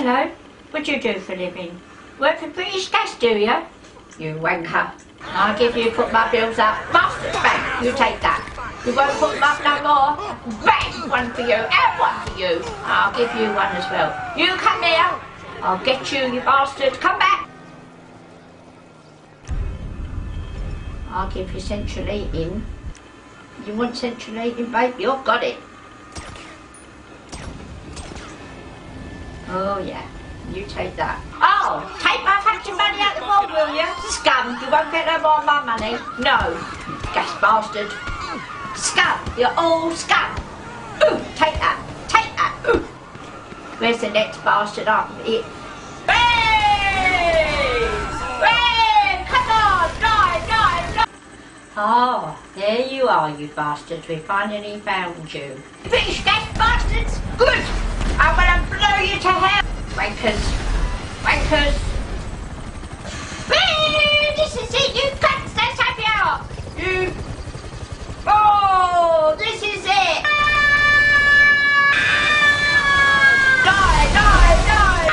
Hello. What do you do for a living? Work for British Gas, do you? You wanker. I'll give you put my bills up. Bastard bang. You take that. You won't put them up no more. Bang! One for you and one for you. I'll give you one as well. You come here. I'll get you, you bastard. Come back. I'll give you central heating. You want central heating, babe? You've got it. Oh, yeah. You take that. Oh, take my fucking money out the wall, will you? Scum, you won't get no more of my money. No, gas bastard. Scum, you're all scum. Ooh, take that, take that. Ooh. Where's the next bastard? Hey! Hey! Come on, die, die, die! Oh, there you are, you bastards. We finally found you. British gas bastards! Good! Wankers! Whee! This is it, you cunts! Let's have you! You... Oh! This is it! Die, die, die!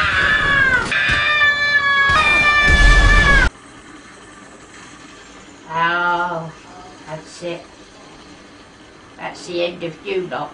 Oh, that's it. That's the end of you lot.